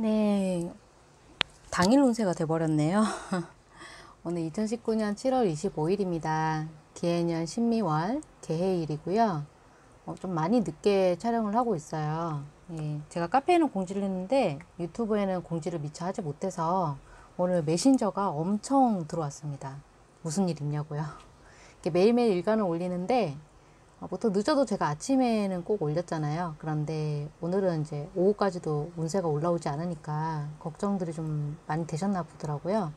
네, 당일 운세가 돼버렸네요. 오늘 2019년 7월 25일입니다. 기해년 신미월 개해일이고요. 어, 좀 많이 늦게 촬영을 하고 있어요. 예, 제가 카페에는 공지를 했는데 유튜브에는 공지를 미처 하지 못해서 오늘 메신저가 엄청 들어왔습니다. 무슨 일 있냐고요. 매일매일 일간을 올리는데 어, 보통 늦어도 제가 아침에는 꼭 올렸잖아요. 그런데 오늘은 이제 오후까지도 운세가 올라오지 않으니까 걱정들이 좀 많이 되셨나 보더라고요.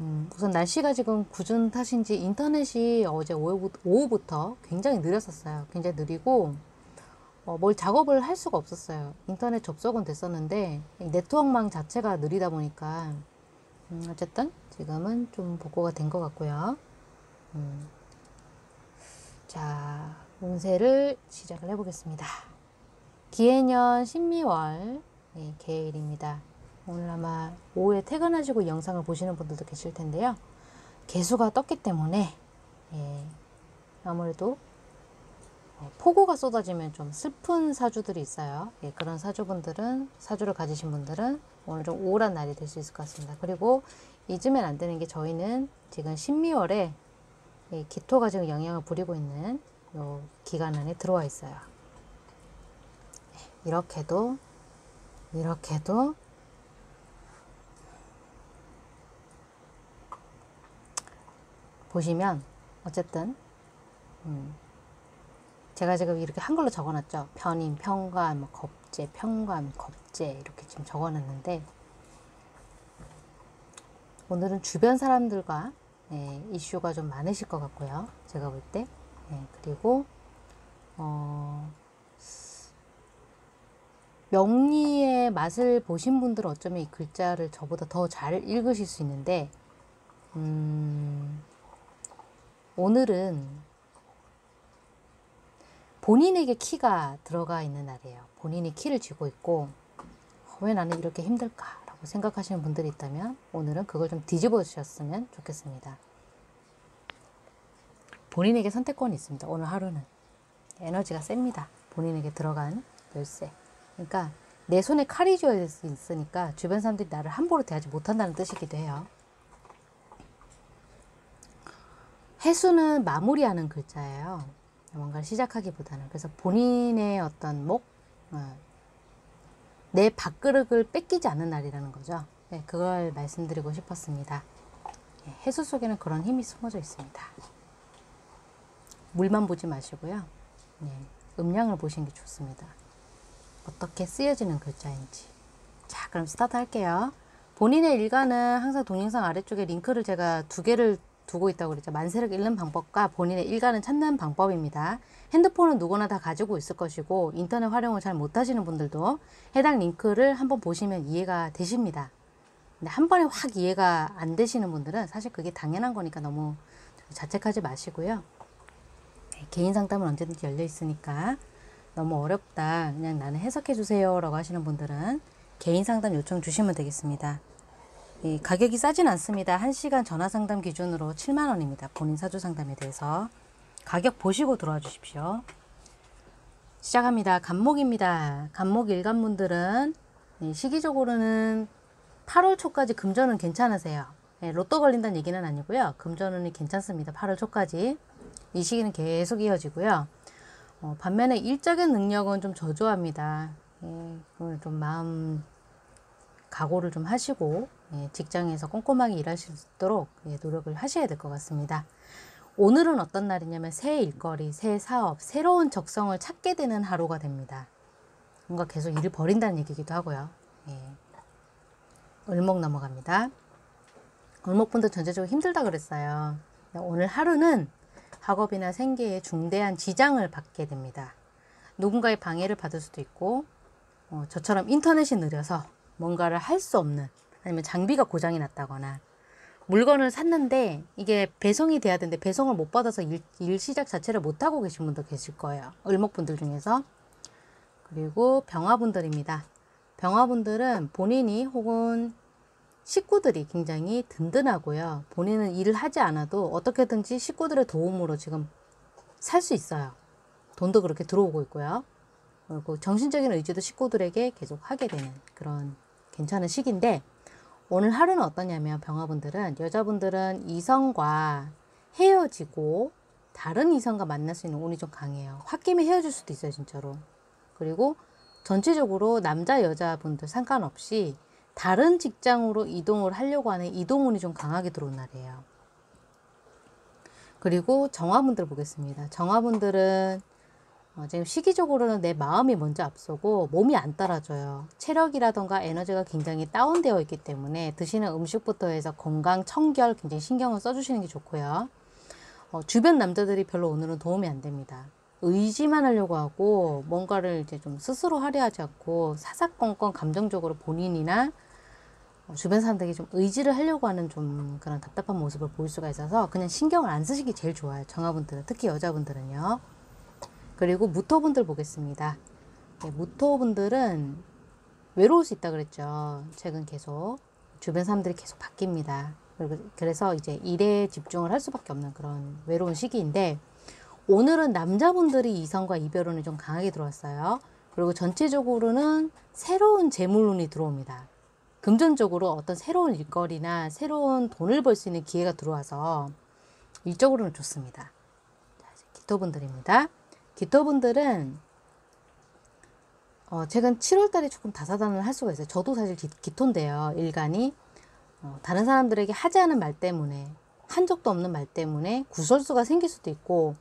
음, 우선 날씨가 지금 궂은 탓인지 인터넷이 어제 오후, 오후 부터 굉장히 느렸었어요. 굉장히 느리고 어, 뭘 작업을 할 수가 없었어요. 인터넷 접속은 됐었는데 이 네트워크망 자체가 느리다 보니까 음, 어쨌든 지금은 좀 복구가 된 것 같고요. 음, 자, 운세를 시작을 해보겠습니다. 기해년 신미월 네, 개일입니다. 오늘 아마 오후에 퇴근하시고 이 영상을 보시는 분들도 계실 텐데요. 개수가 떴기 때문에 예, 아무래도 어, 폭우가 쏟아지면 좀 슬픈 사주들이 있어요. 예, 그런 사주분들은 사주를 가지신 분들은 오늘 좀 우울한 날이 될 수 있을 것 같습니다. 그리고 잊으면 안 되는 게 저희는 지금 신미월에 이 기토가 지금 영향을 부리고 있는 요 기간 안에 들어와 있어요. 네, 이렇게도 이렇게도 보시면 어쨌든 음, 제가 지금 이렇게 한글로 적어놨죠. 편인, 평관, 뭐 겁재, 평관, 겁재 이렇게 지금 적어놨는데 오늘은 주변 사람들과 예, 이슈가 좀 많으실 것 같고요. 제가 볼 때. 예, 그리고, 어, 명리의 맛을 보신 분들은 어쩌면 이 글자를 저보다 더 잘 읽으실 수 있는데, 음, 오늘은 본인에게 키가 들어가 있는 날이에요. 본인이 키를 쥐고 있고, 어, 왜 나는 이렇게 힘들까? 생각하시는 분들이 있다면 오늘은 그걸 좀 뒤집어 주셨으면 좋겠습니다. 본인에게 선택권이 있습니다. 오늘 하루는. 에너지가 셉니다. 본인에게 들어간 열쇠. 그러니까 내 손에 칼이 쥐어 있으니까 주변 사람들이 나를 함부로 대하지 못한다는 뜻이기도 해요. 해수는 마무리하는 글자예요. 뭔가를 시작하기보다는. 그래서 본인의 어떤 목, 어, 내 밥그릇을 뺏기지 않는 날이라는 거죠. 네, 그걸 말씀드리고 싶었습니다. 네, 해수 속에는 그런 힘이 숨어져 있습니다. 물만 보지 마시고요. 네, 음양을 보시는 게 좋습니다. 어떻게 쓰여지는 글자인지. 자, 그럼 스타트 할게요. 본인의 일간은 항상 동영상 아래쪽에 링크를 제가 두 개를 두고 있다고 그랬죠. 만세력 읽는 방법과 본인의 일간을 찾는 방법입니다. 핸드폰은 누구나 다 가지고 있을 것이고 인터넷 활용을 잘 못하시는 분들도 해당 링크를 한번 보시면 이해가 되십니다. 근데 한 번에 확 이해가 안 되시는 분들은 사실 그게 당연한 거니까 너무 자책하지 마시고요. 네, 개인 상담은 언제든지 열려 있으니까 너무 어렵다. 그냥 나는 해석해 주세요. 라고 하시는 분들은 개인 상담 요청 주시면 되겠습니다. 이 가격이 싸진 않습니다. 1시간 전화 상담 기준으로 7만 원입니다. 본인 사주 상담에 대해서 가격 보시고 들어와 주십시오. 시작합니다. 간목입니다. 간목 일간분들은 시기적으로는 8월 초까지 금전은 괜찮으세요. 예, 로또 걸린다는 얘기는 아니고요. 금전운이 괜찮습니다. 8월 초까지. 이 시기는 계속 이어지고요. 어, 반면에 일적인 능력은 좀 저조합니다. 예, 좀 마음 각오를 좀 하시고 예, 직장에서 꼼꼼하게 일하실 수 있도록 예, 노력을 하셔야 될 것 같습니다. 오늘은 어떤 날이냐면 새 일거리, 새 사업, 새로운 적성을 찾게 되는 하루가 됩니다. 뭔가 계속 일을 벌인다는 얘기기도 하고요. 예. 을목 넘어갑니다. 을목분들 전체적으로 힘들다 그랬어요. 오늘 하루는 학업이나 생계에 중대한 지장을 받게 됩니다. 누군가의 방해를 받을 수도 있고 어, 저처럼 인터넷이 느려서 뭔가를 할 수 없는 아니면 장비가 고장이 났다거나 물건을 샀는데 이게 배송이 돼야 되는데 배송을 못 받아서 일, 일 시작 자체를 못 하고 계신 분도 계실 거예요. 을목분들 중에서 그리고 병화분들입니다. 병화분들은 본인이 혹은 식구들이 굉장히 든든하고요. 본인은 일을 하지 않아도 어떻게든지 식구들의 도움으로 지금 살 수 있어요. 돈도 그렇게 들어오고 있고요. 그리고 정신적인 의지도 식구들에게 계속 하게 되는 그런 괜찮은 시기인데 오늘 하루는 어떠냐면 병화분들은 여자분들은 이성과 헤어지고 다른 이성과 만날 수 있는 운이 좀 강해요. 홧김에 헤어질 수도 있어요, 진짜로. 그리고 전체적으로 남자 여자분들 상관없이 다른 직장으로 이동을 하려고 하는 이동운이 좀 강하게 들어온 날이에요. 그리고 정화분들 보겠습니다. 정화분들은 어, 지금 시기적으로는 내 마음이 먼저 앞서고 몸이 안 따라줘요. 체력이라던가 에너지가 굉장히 다운되어 있기 때문에 드시는 음식부터 해서 건강, 청결 굉장히 신경을 써주시는 게 좋고요. 어, 주변 남자들이 별로 오늘은 도움이 안 됩니다. 의지만 하려고 하고 뭔가를 이제 좀 스스로 하려 하지 않고 사사건건 감정적으로 본인이나 어, 주변 사람들에게 좀 의지를 하려고 하는 좀 그런 답답한 모습을 보일 수가 있어서 그냥 신경을 안 쓰시기 제일 좋아요. 정화분들은 특히 여자분들은요. 그리고 무토분들 보겠습니다. 네, 무토분들은 외로울 수 있다 그랬죠. 최근 계속 주변 사람들이 계속 바뀝니다. 그래서 이제 일에 집중을 할 수밖에 없는 그런 외로운 시기인데 오늘은 남자분들이 이성과 이별운이 좀 강하게 들어왔어요. 그리고 전체적으로는 새로운 재물운이 들어옵니다. 금전적으로 어떤 새로운 일거리나 새로운 돈을 벌 수 있는 기회가 들어와서 일적으로는 좋습니다. 자, 기토분들입니다. 기토분들은 어, 최근 7월달에 조금 다사다난을 할 수가 있어요. 저도 사실 기, 기토인데요. 일간이 어, 다른 사람들에게 하지 않은 말 때문에 한 적도 없는 말 때문에 구설수가 생길 수도 있고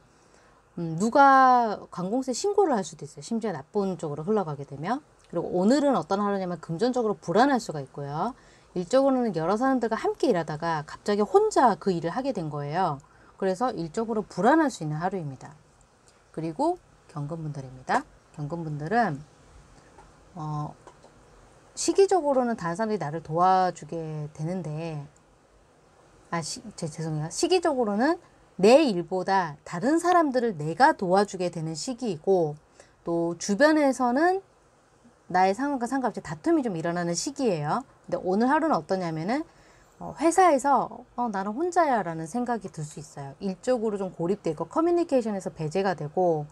음, 누가 관공세 신고를 할 수도 있어요. 심지어 나쁜 쪽으로 흘러가게 되면 그리고 오늘은 어떤 하루냐면 금전적으로 불안할 수가 있고요. 일적으로는 여러 사람들과 함께 일하다가 갑자기 혼자 그 일을 하게 된 거예요. 그래서 일적으로 불안할 수 있는 하루입니다. 그리고 경금분들입니다. 경금분들은 어, 시기적으로는 다른 사람들이 나를 도와주게 되는데 아, 시, 제, 죄송해요. 시기적으로는 내 일보다 다른 사람들을 내가 도와주게 되는 시기이고 또 주변에서는 나의 상황과 상관없이 다툼이 좀 일어나는 시기예요. 근데 오늘 하루는 어떠냐면은 어, 회사에서 어, 나는 혼자야 라는 생각이 들 수 있어요. 일적으로 좀 고립되고 커뮤니케이션에서 배제가 되고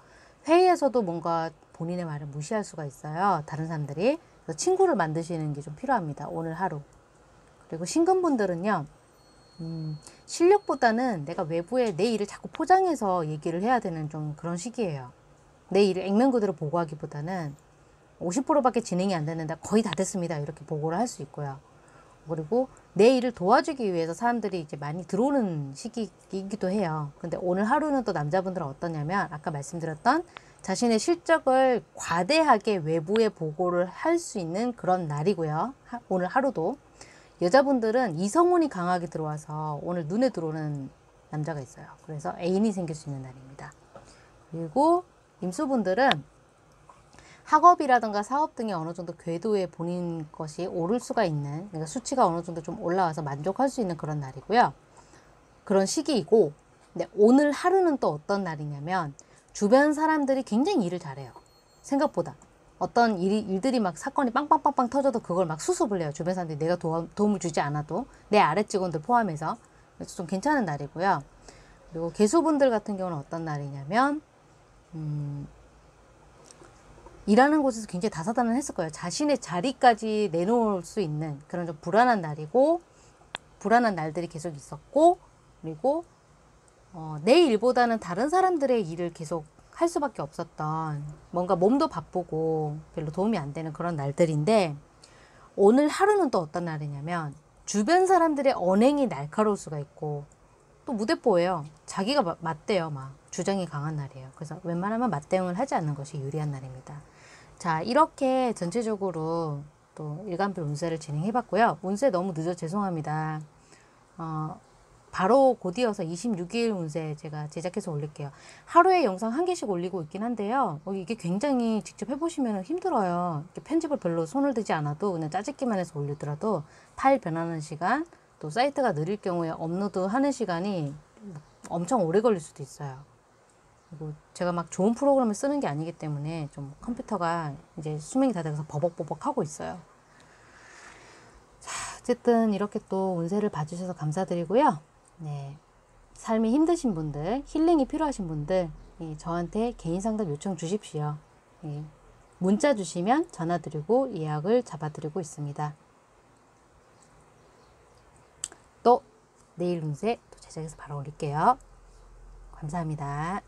회의에서도 뭔가 본인의 말을 무시할 수가 있어요. 다른 사람들이. 그래서 친구를 만드시는 게 좀 필요합니다. 오늘 하루. 그리고 신금분들은요. 음, 실력보다는 내가 외부에 내 일을 자꾸 포장해서 얘기를 해야 되는 좀 그런 시기예요. 내 일을 액면 그대로 보고하기보다는 50%밖에 진행이 안 됐는데 거의 다 됐습니다. 이렇게 보고를 할 수 있고요. 그리고 내 일을 도와주기 위해서 사람들이 이제 많이 들어오는 시기이기도 해요. 근데 오늘 하루는 또 남자분들은 어떠냐면 아까 말씀드렸던 자신의 실적을 과대하게 외부에 보고를 할 수 있는 그런 날이고요. 하, 오늘 하루도 여자분들은 이성운이 강하게 들어와서 오늘 눈에 들어오는 남자가 있어요. 그래서 애인이 생길 수 있는 날입니다. 그리고 임수분들은 학업이라든가 사업 등의 어느 정도 궤도에 본인 것이 오를 수가 있는 그러니까 수치가 어느 정도 좀 올라와서 만족할 수 있는 그런 날이고요. 그런 시기이고 근데 오늘 하루는 또 어떤 날이냐면 주변 사람들이 굉장히 일을 잘해요. 생각보다. 어떤 일이, 일들이 막 사건이 빵빵빵빵 터져도 그걸 막 수습을 해요. 주변 사람들이 내가 도움, 도움을 주지 않아도 내 아래 직원들 포함해서 그래서 좀 괜찮은 날이고요. 그리고 개수분들 같은 경우는 어떤 날이냐면 음, 일하는 곳에서 굉장히 다사다난했을 거예요. 자신의 자리까지 내놓을 수 있는 그런 좀 불안한 날이고 불안한 날들이 계속 있었고 그리고 어, 내 일보다는 다른 사람들의 일을 계속 할 수밖에 없었던 뭔가 몸도 바쁘고 별로 도움이 안 되는 그런 날들인데 오늘 하루는 또 어떤 날이냐면 주변 사람들의 언행이 날카로울 수가 있고 또 무대뽀예요. 자기가 맞대요. 막 주장이 강한 날이에요. 그래서 웬만하면 맞대응을 하지 않는 것이 유리한 날입니다. 자 이렇게 전체적으로 또 일간별 운세를 진행해 봤고요. 운세 너무 늦어 죄송합니다. 어, 바로 곧이어서 26일 운세 제가 제작해서 올릴게요. 하루에 영상 한 개씩 올리고 있긴 한데요. 어, 이게 굉장히 직접 해보시면 힘들어요. 편집을 별로 손을 대지 않아도 그냥 짜집기만 해서 올리더라도 파일 변환하는 시간, 또 사이트가 느릴 경우에 업로드 하는 시간이 엄청 오래 걸릴 수도 있어요. 그리고 제가 막 좋은 프로그램을 쓰는 게 아니기 때문에 좀 컴퓨터가 이제 수명이 다 돼서 버벅버벅 하고 있어요. 자, 어쨌든 이렇게 또 운세를 봐주셔서 감사드리고요. 네. 삶이 힘드신 분들, 힐링이 필요하신 분들, 예, 저한테 개인 상담 요청 주십시오. 예, 문자 주시면 전화 드리고 예약을 잡아드리고 있습니다. 또 내일 운세 또 제작해서 바로 올릴게요. 감사합니다.